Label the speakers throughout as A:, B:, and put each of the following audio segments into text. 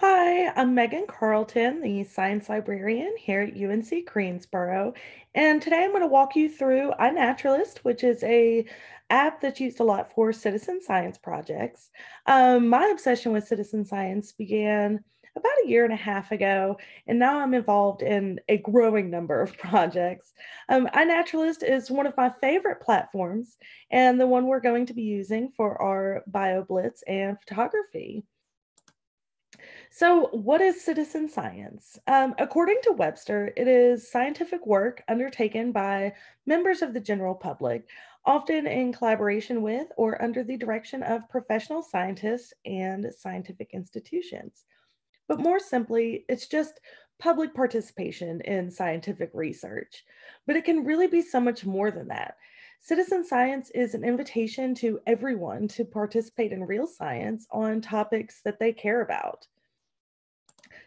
A: Hi, I'm Megan Carlton, the science librarian here at UNC Greensboro. And today I'm going to walk you through iNaturalist, which is a app that's used a lot for citizen science projects. Um, my obsession with citizen science began about a year and a half ago, and now I'm involved in a growing number of projects. Um, iNaturalist is one of my favorite platforms and the one we're going to be using for our BioBlitz and photography. So, what is citizen science? Um, according to Webster, it is scientific work undertaken by members of the general public, often in collaboration with or under the direction of professional scientists and scientific institutions. But more simply, it's just public participation in scientific research. But it can really be so much more than that. Citizen science is an invitation to everyone to participate in real science on topics that they care about.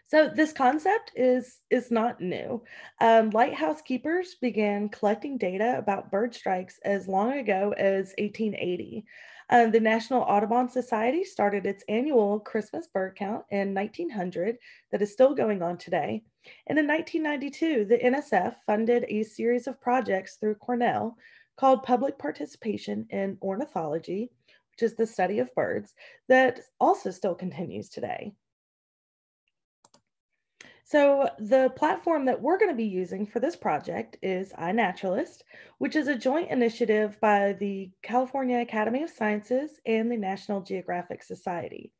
A: So this concept is is not new. Um, lighthouse keepers began collecting data about bird strikes as long ago as 1880. Uh, the National Audubon Society started its annual Christmas bird count in 1900 that is still going on today. And in 1992, the NSF funded a series of projects through Cornell called Public Participation in Ornithology, which is the study of birds, that also still continues today. So the platform that we're going to be using for this project is iNaturalist, which is a joint initiative by the California Academy of Sciences and the National Geographic Society.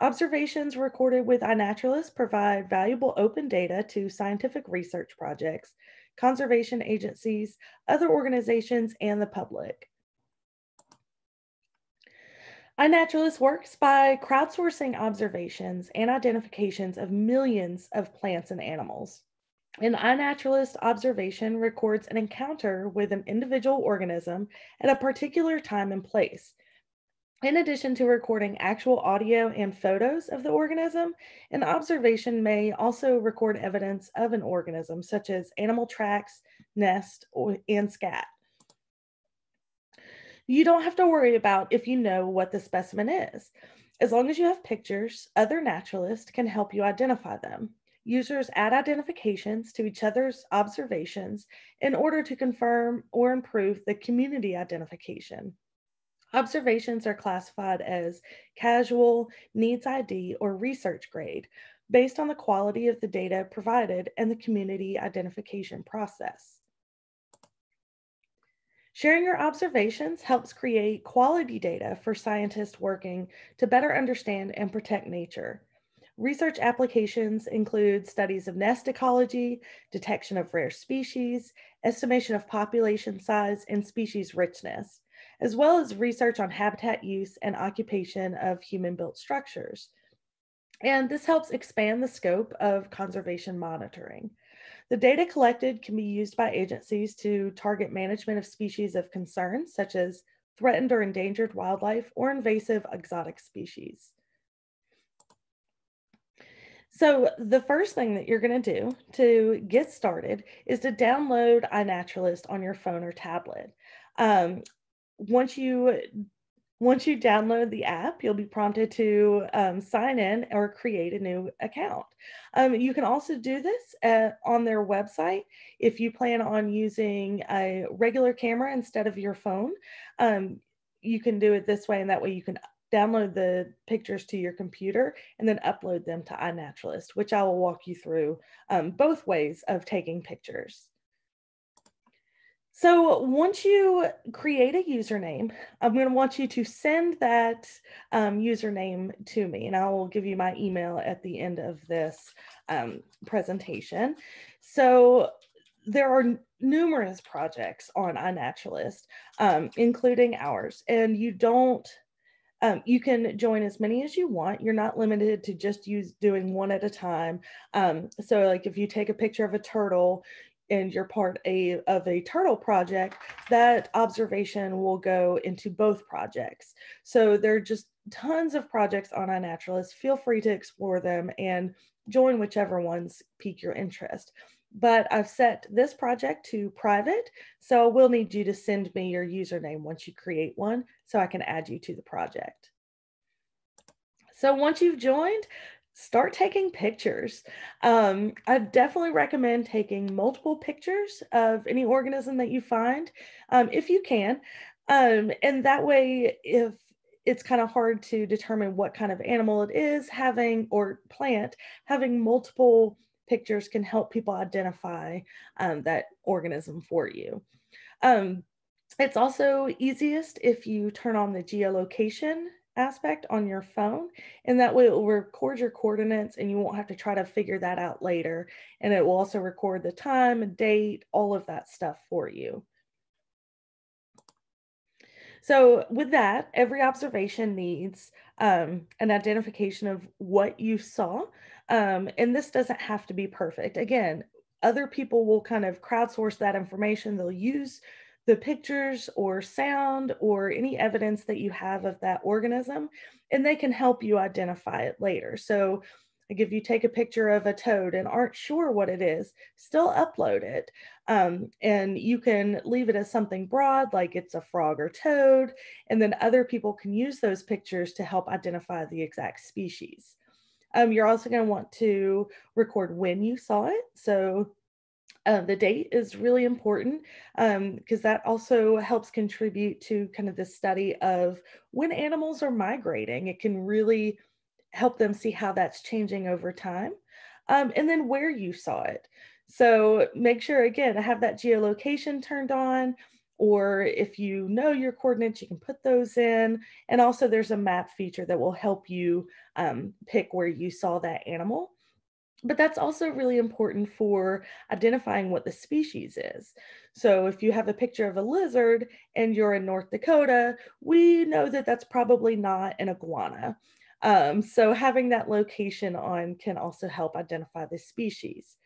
A: Observations recorded with iNaturalist provide valuable open data to scientific research projects, conservation agencies, other organizations, and the public iNaturalist works by crowdsourcing observations and identifications of millions of plants and animals. An iNaturalist observation records an encounter with an individual organism at a particular time and place. In addition to recording actual audio and photos of the organism, an observation may also record evidence of an organism, such as animal tracks, nest, or, and scat. You don't have to worry about if you know what the specimen is. As long as you have pictures, other naturalists can help you identify them. Users add identifications to each other's observations in order to confirm or improve the community identification. Observations are classified as casual, needs ID, or research grade based on the quality of the data provided and the community identification process. Sharing your observations helps create quality data for scientists working to better understand and protect nature. Research applications include studies of nest ecology, detection of rare species, estimation of population size and species richness, as well as research on habitat use and occupation of human-built structures. And this helps expand the scope of conservation monitoring. The data collected can be used by agencies to target management of species of concern, such as threatened or endangered wildlife or invasive exotic species. So the first thing that you're going to do to get started is to download iNaturalist on your phone or tablet. Um, once you once you download the app, you'll be prompted to um, sign in or create a new account. Um, you can also do this uh, on their website if you plan on using a regular camera instead of your phone. Um, you can do it this way, and that way you can download the pictures to your computer and then upload them to iNaturalist, which I will walk you through um, both ways of taking pictures. So once you create a username, I'm going to want you to send that um, username to me, and I will give you my email at the end of this um, presentation. So there are numerous projects on iNaturalist, um, including ours, and you don't um, you can join as many as you want. You're not limited to just use doing one at a time. Um, so like if you take a picture of a turtle, and you're part a, of a turtle project, that observation will go into both projects. So there are just tons of projects on iNaturalist. Feel free to explore them and join whichever ones pique your interest. But I've set this project to private, so we'll need you to send me your username once you create one so I can add you to the project. So once you've joined, start taking pictures. Um, I definitely recommend taking multiple pictures of any organism that you find, um, if you can. Um, and that way, if it's kind of hard to determine what kind of animal it is, having or plant, having multiple pictures can help people identify um, that organism for you. Um, it's also easiest if you turn on the geolocation aspect on your phone and that way it will record your coordinates and you won't have to try to figure that out later and it will also record the time and date all of that stuff for you. So with that every observation needs um, an identification of what you saw um, and this doesn't have to be perfect. Again other people will kind of crowdsource that information they'll use the pictures or sound or any evidence that you have of that organism, and they can help you identify it later. So, like if you take a picture of a toad and aren't sure what it is, still upload it. Um, and you can leave it as something broad, like it's a frog or toad, and then other people can use those pictures to help identify the exact species. Um, you're also going to want to record when you saw it. So uh, the date is really important because um, that also helps contribute to kind of the study of when animals are migrating. It can really help them see how that's changing over time. Um, and then where you saw it. So make sure, again, to have that geolocation turned on, or if you know your coordinates, you can put those in. And also there's a map feature that will help you um, pick where you saw that animal but that's also really important for identifying what the species is. So if you have a picture of a lizard and you're in North Dakota, we know that that's probably not an iguana. Um, so having that location on can also help identify the species.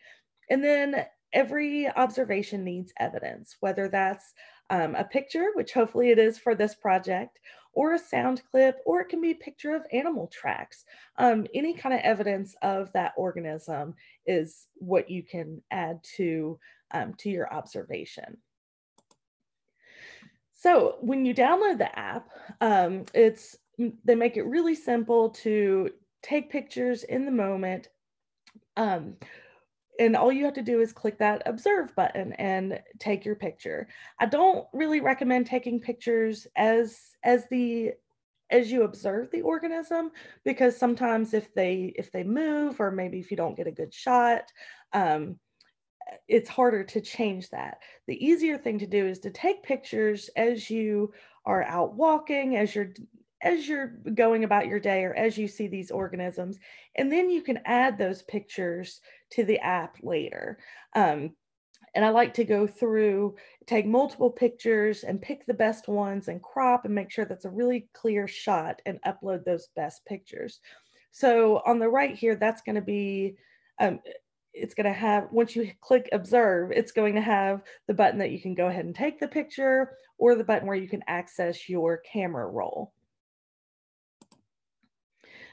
A: And then every observation needs evidence, whether that's um, a picture, which hopefully it is for this project, or a sound clip, or it can be a picture of animal tracks. Um, any kind of evidence of that organism is what you can add to, um, to your observation. So when you download the app, um, it's they make it really simple to take pictures in the moment. Um, and all you have to do is click that observe button and take your picture. I don't really recommend taking pictures as as the as you observe the organism because sometimes if they if they move or maybe if you don't get a good shot um, it's harder to change that the easier thing to do is to take pictures as you are out walking as you're as you're going about your day or as you see these organisms. And then you can add those pictures to the app later. Um, and I like to go through, take multiple pictures and pick the best ones and crop and make sure that's a really clear shot and upload those best pictures. So on the right here, that's going to be, um, it's going to have, once you click observe, it's going to have the button that you can go ahead and take the picture or the button where you can access your camera roll.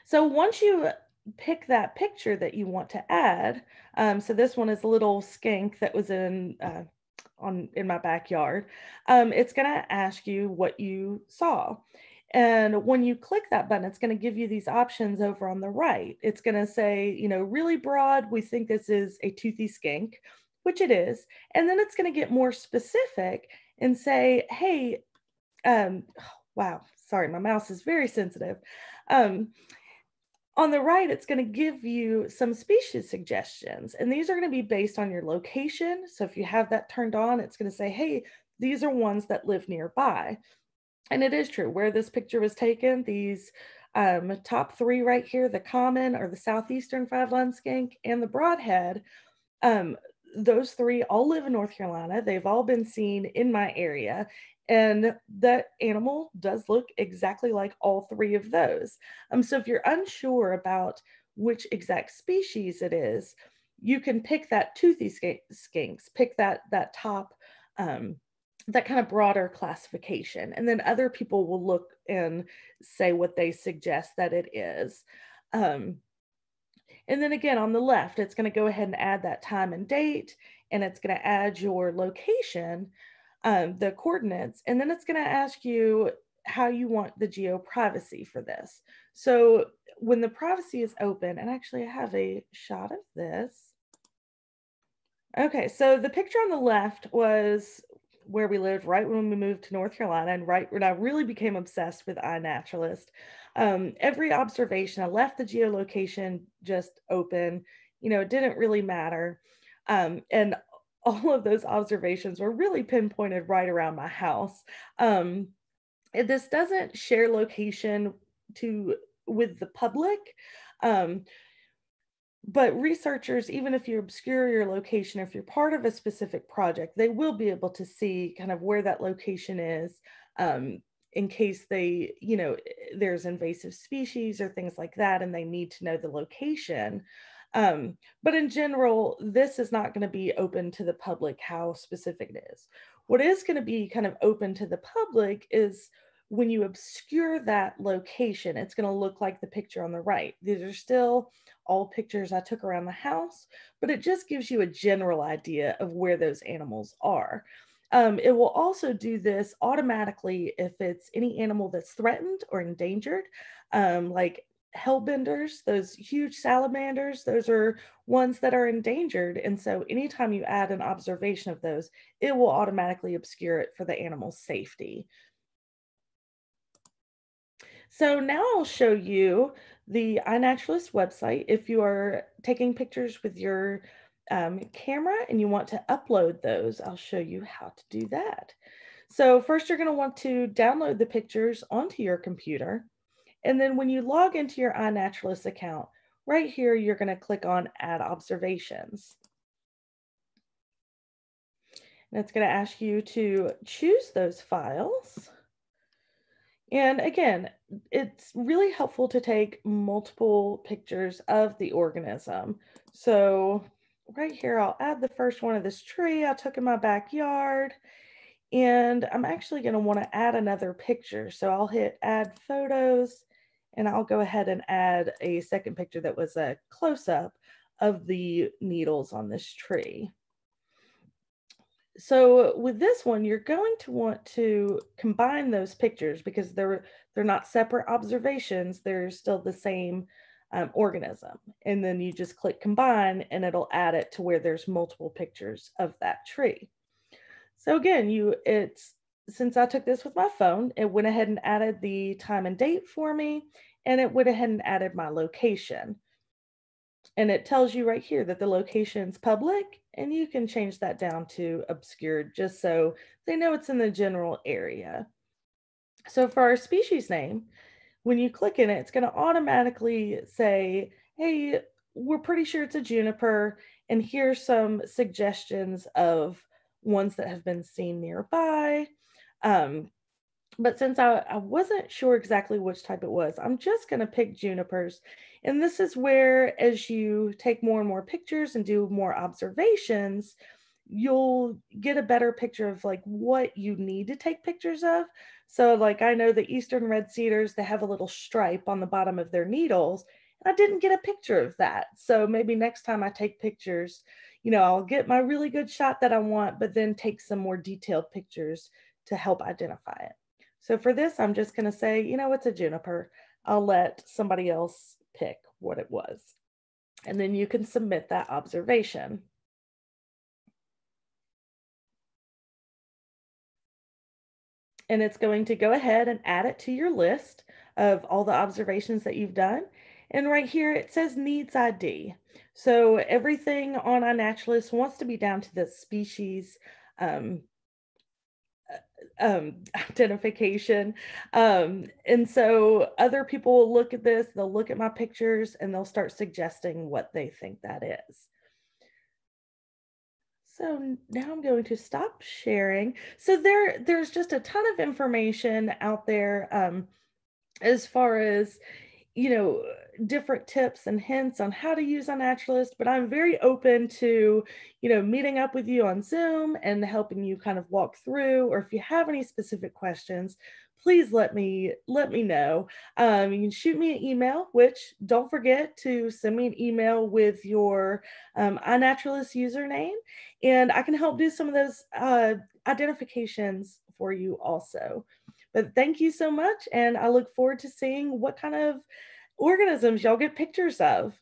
A: So once you pick that picture that you want to add, um, so this one is a little skink that was in uh, on in my backyard. Um, it's going to ask you what you saw. And when you click that button, it's going to give you these options over on the right. It's going to say, you know, really broad, we think this is a toothy skink, which it is. And then it's going to get more specific and say, hey, um, wow, sorry, my mouse is very sensitive. Um, on the right, it's going to give you some species suggestions, and these are going to be based on your location. So if you have that turned on, it's going to say, hey, these are ones that live nearby. And it is true, where this picture was taken, these um, top three right here, the common or the southeastern five-line skink and the broadhead, um, those three all live in North Carolina. They've all been seen in my area. And that animal does look exactly like all three of those. Um, so if you're unsure about which exact species it is, you can pick that toothy skinks, pick that, that top, um, that kind of broader classification. And then other people will look and say what they suggest that it is. Um, and then again, on the left, it's going to go ahead and add that time and date, and it's going to add your location um, the coordinates, and then it's going to ask you how you want the geo privacy for this. So when the privacy is open, and actually I have a shot of this. Okay, so the picture on the left was where we lived right when we moved to North Carolina and right when I really became obsessed with iNaturalist. Um, every observation, I left the geolocation just open. You know, it didn't really matter. Um, and all of those observations were really pinpointed right around my house. Um, this doesn't share location to with the public. Um, but researchers, even if you obscure your location, if you're part of a specific project, they will be able to see kind of where that location is um, in case they, you know, there's invasive species or things like that, and they need to know the location. Um, but in general, this is not going to be open to the public how specific it is. What is going to be kind of open to the public is when you obscure that location, it's going to look like the picture on the right. These are still all pictures I took around the house, but it just gives you a general idea of where those animals are. Um, it will also do this automatically if it's any animal that's threatened or endangered, um, like hellbenders, those huge salamanders, those are ones that are endangered. And so anytime you add an observation of those, it will automatically obscure it for the animal's safety. So now I'll show you the iNaturalist website. If you are taking pictures with your um, camera and you want to upload those, I'll show you how to do that. So first you're going to want to download the pictures onto your computer. And then when you log into your iNaturalist account, right here, you're going to click on Add Observations. And it's going to ask you to choose those files. And again, it's really helpful to take multiple pictures of the organism. So right here, I'll add the first one of this tree I took in my backyard. And I'm actually going to want to add another picture. So I'll hit add photos and I'll go ahead and add a second picture that was a close up of the needles on this tree so with this one, you're going to want to combine those pictures because they're they're not separate observations. They're still the same um, organism. And then you just click combine and it'll add it to where there's multiple pictures of that tree. So again, you it's since I took this with my phone, it went ahead and added the time and date for me, and it went ahead and added my location. And it tells you right here that the location is public and you can change that down to obscured just so they know it's in the general area. So for our species name, when you click in it, it's going to automatically say, hey, we're pretty sure it's a juniper, and here's some suggestions of ones that have been seen nearby. Um, but since I, I wasn't sure exactly which type it was, I'm just going to pick junipers. And this is where, as you take more and more pictures and do more observations, you'll get a better picture of like what you need to take pictures of. So, like, I know the Eastern red cedars, they have a little stripe on the bottom of their needles. And I didn't get a picture of that. So, maybe next time I take pictures, you know, I'll get my really good shot that I want, but then take some more detailed pictures to help identify it. So for this, I'm just going to say, you know, it's a juniper. I'll let somebody else pick what it was. And then you can submit that observation. And it's going to go ahead and add it to your list of all the observations that you've done. And right here it says needs ID. So everything on iNaturalist wants to be down to the species um, um, identification. Um, and so other people will look at this, they'll look at my pictures and they'll start suggesting what they think that is. So now I'm going to stop sharing. So there, there's just a ton of information out there um, as far as you know, different tips and hints on how to use iNaturalist, but I'm very open to, you know, meeting up with you on Zoom and helping you kind of walk through, or if you have any specific questions, please let me let me know. Um, you can shoot me an email, which don't forget to send me an email with your um, iNaturalist username, and I can help do some of those uh, identifications for you also. But thank you so much. And I look forward to seeing what kind of organisms y'all get pictures of?